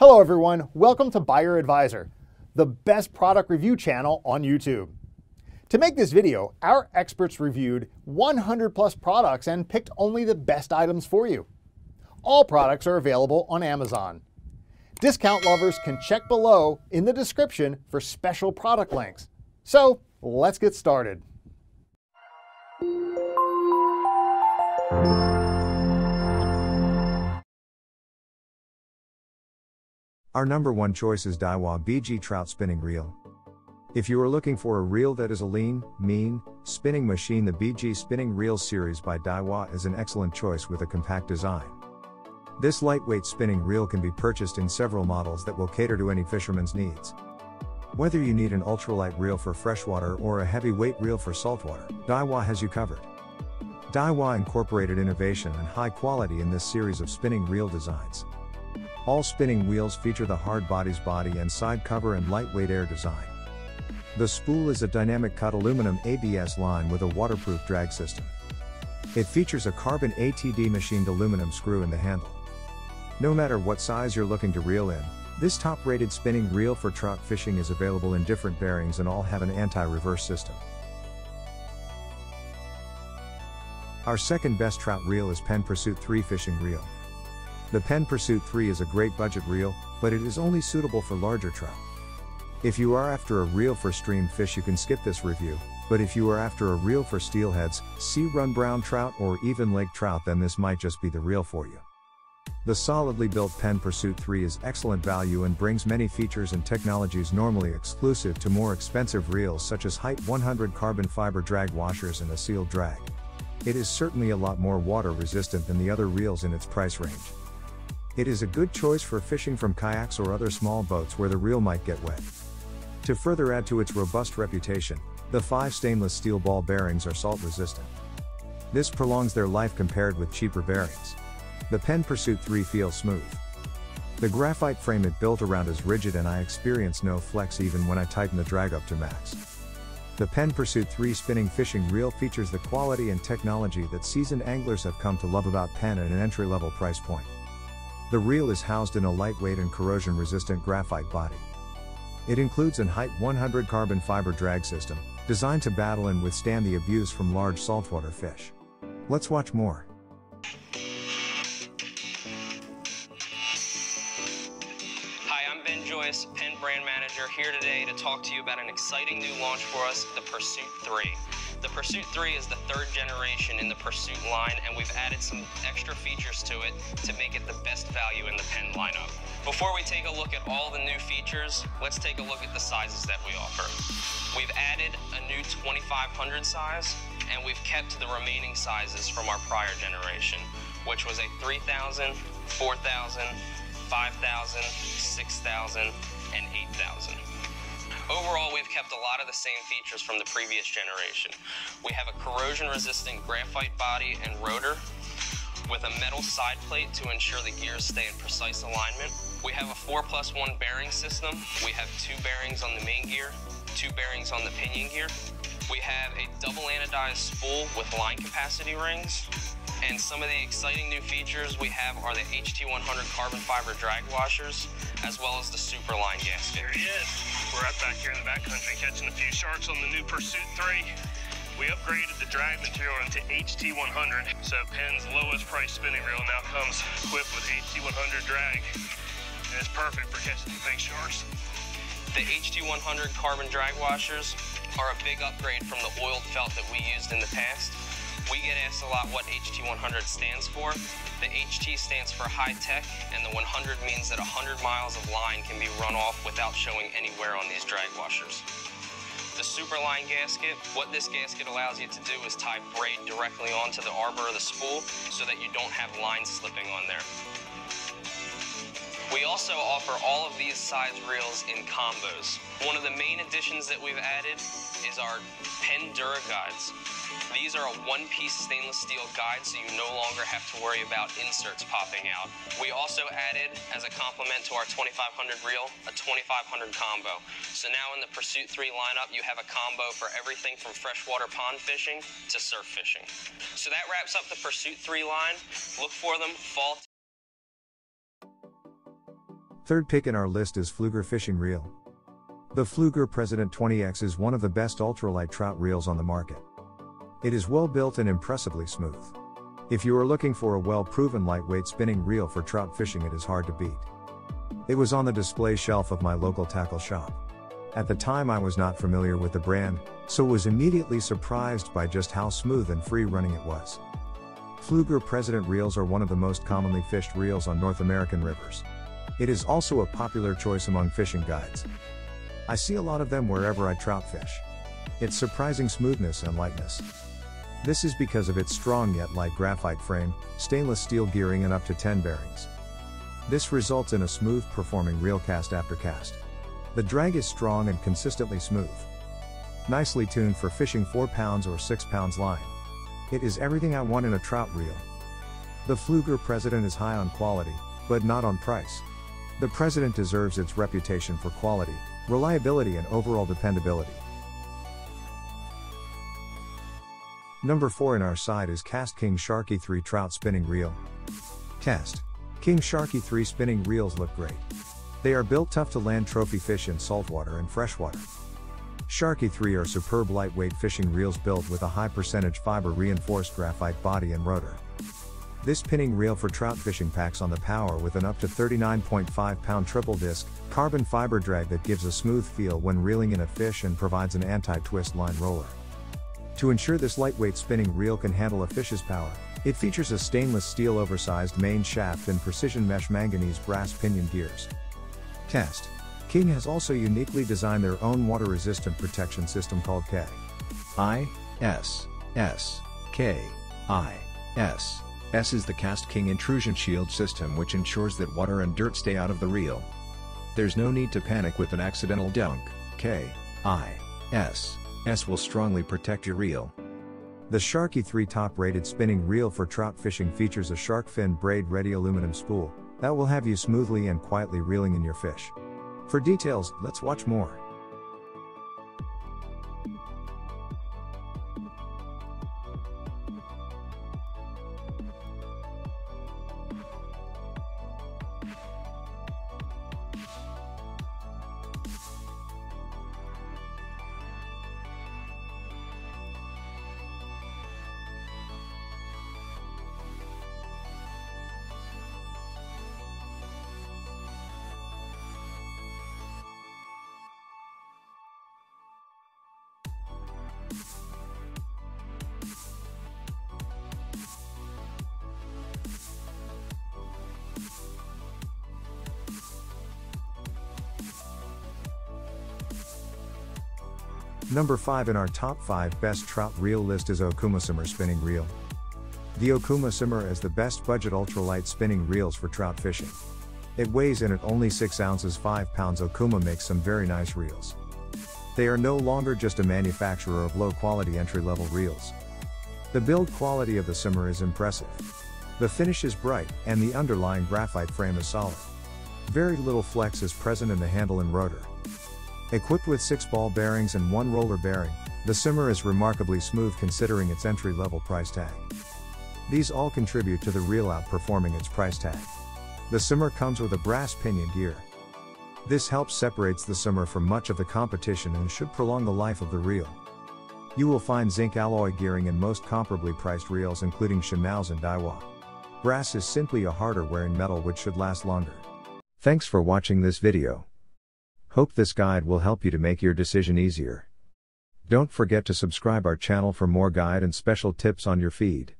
Hello everyone, welcome to Buyer Adviser, the best product review channel on YouTube. To make this video, our experts reviewed 100 plus products and picked only the best items for you. All products are available on Amazon. Discount lovers can check below in the description for special product links. So let's get started. Our number one choice is Daiwa BG Trout Spinning Reel. If you are looking for a reel that is a lean, mean, spinning machine, the BG Spinning Reel series by Daiwa is an excellent choice with a compact design. This lightweight spinning reel can be purchased in several models that will cater to any fisherman's needs. Whether you need an ultralight reel for freshwater or a heavyweight reel for saltwater, Daiwa has you covered. Daiwa incorporated innovation and high quality in this series of spinning reel designs. All spinning wheels feature the Hardbodyz body and side cover and lightweight air design. The spool is a dynamic cut aluminum ABS line with a waterproof drag system. It features a carbon ATD machined aluminum screw in the handle. No matter what size you're looking to reel in, this top rated spinning reel for trout fishing is available in different bearings and all have an anti reverse system. Our second best trout reel is Penn Pursuit 3 Fishing Reel. The Penn Pursuit 3 is a great budget reel, but it is only suitable for larger trout. If you are after a reel for stream fish, you can skip this review, but if you are after a reel for steelheads, sea run brown trout, or even lake trout, then this might just be the reel for you. The solidly built Penn Pursuit 3 is excellent value and brings many features and technologies normally exclusive to more expensive reels such as HT100 carbon fiber drag washers and a sealed drag. It is certainly a lot more water resistant than the other reels in its price range. It is a good choice for fishing from kayaks or other small boats where the reel might get wet. To further add to its robust reputation, the five stainless steel ball bearings are salt resistant. This prolongs their life compared with cheaper bearings. The Penn Pursuit 3 feels smooth. The graphite frame it built around is rigid and I experience no flex even when I tighten the drag up to max. The Penn Pursuit 3 spinning fishing reel features the quality and technology that seasoned anglers have come to love about Penn at an entry level price point. The reel is housed in a lightweight and corrosion resistant graphite body. It includes an HT100 carbon fiber drag system, designed to battle and withstand the abuse from large saltwater fish. Let's watch more. Hi, I'm Ben Joyce, Penn Brand Manager, here today to talk to you about an exciting new launch for us, the Pursuit 3. The Pursuit 3 is the third generation in the Pursuit line, and we've added some extra features to it to make it the best value in the Penn lineup. Before we take a look at all the new features, let's take a look at the sizes that we offer. We've added a new 2500 size, and we've kept the remaining sizes from our prior generation, which was a 3000, 4000, 5000, 6000, and 8000. Overall, we've kept a lot of the same features from the previous generation. We have a corrosion resistant graphite body and rotor with a metal side plate to ensure the gears stay in precise alignment. We have a 4 plus 1 bearing system. We have two bearings on the main gear, two bearings on the pinion gear. We have a double anodized spool with line capacity rings. And some of the exciting new features we have are the HT100 carbon fiber drag washers, as well as the Superline gasket. There he is. We're up back here in the backcountry catching a few sharks on the new Pursuit 3. We upgraded the drag material into HT100, so Penn's lowest price spinning reel now comes equipped with HT100 drag. And it's perfect for catching big sharks. The HT100 carbon drag washers are a big upgrade from the oiled felt that we used in the past. We get asked a lot what HT100 stands for. The HT stands for high tech, and the 100 means that 100 miles of line can be run off without showing any wear on these drag washers. The Superline gasket, what this gasket allows you to do is tie braid directly onto the arbor of the spool so that you don't have line slipping on there. We also offer all of these size reels in combos. One of the main additions that we've added is our Penn Dura guides. These are a one-piece stainless steel guide so you no longer have to worry about inserts popping out. We also added, as a complement to our 2500 reel, a 2500 combo. So now in the Pursuit 3 lineup, you have a combo for everything from freshwater pond fishing to surf fishing. So that wraps up the Pursuit 3 line. Look for them fall Third pick in our list is Pflueger Fishing Reel. The Pflueger President 20X is one of the best ultralight trout reels on the market. It is well built and impressively smooth. If you are looking for a well proven lightweight spinning reel for trout fishing, it is hard to beat. It was on the display shelf of my local tackle shop. At the time, I was not familiar with the brand, so was immediately surprised by just how smooth and free running it was. Pflueger President reels are one of the most commonly fished reels on North American rivers. It is also a popular choice among fishing guides. I see a lot of them wherever I trout fish. Its surprising smoothness and lightness. This is because of its strong yet light graphite frame, stainless steel gearing, and up to 10 bearings. This results in a smooth performing reel cast after cast. The drag is strong and consistently smooth. Nicely tuned for fishing 4 pounds or 6 pounds line. It is everything I want in a trout reel. The Pflueger President is high on quality, but not on price. The President deserves its reputation for quality, reliability, and overall dependability. Number 4 in our side is KastKing Sharky 3 Trout Spinning Reel. Cast King Sharky 3 spinning reels look great. They are built tough to land trophy fish in saltwater and freshwater. Sharky 3 are superb lightweight fishing reels built with a high percentage fiber reinforced graphite body and rotor. This pinning reel for trout fishing packs on the power with an up to 39.5 pound triple disc, carbon fiber drag that gives a smooth feel when reeling in a fish and provides an anti-twist line roller. To ensure this lightweight spinning reel can handle a fish's power, it features a stainless steel oversized main shaft and precision mesh manganese brass pinion gears. Cast. King has also uniquely designed their own water resistant protection system called K. I S S K I S S is the KastKing intrusion shield system which ensures that water and dirt stay out of the reel. There's no need to panic with an accidental dunk. K I S S will strongly protect your reel. The Sharky 3 top rated spinning reel for trout fishing features a shark fin braid ready aluminum spool that will have you smoothly and quietly reeling in your fish. For details, let's watch more. Number 5 in our top 5 best trout reel list is Okuma Ceymar Spinning Reel. The Okuma Ceymar is the best budget ultralight spinning reels for trout fishing. It weighs in at only 6 ounces 5 pounds Okuma makes some very nice reels. They are no longer just a manufacturer of low quality entry level reels. The build quality of the Ceymar is impressive. The finish is bright, and the underlying graphite frame is solid. Very little flex is present in the handle and rotor. Equipped with 6 ball bearings and 1 roller bearing, the Ceymar is remarkably smooth considering its entry level price tag. These all contribute to the reel outperforming its price tag. The Ceymar comes with a brass pinion gear. This helps separates the Ceymar from much of the competition and should prolong the life of the reel. You will find zinc alloy gearing in most comparably priced reels including Shimano's and Daiwa. Brass is simply a harder wearing metal which should last longer. Thanks for watching this video. Hope this guide will help you to make your decision easier. Don't forget to subscribe our channel for more guide and special tips on your feed.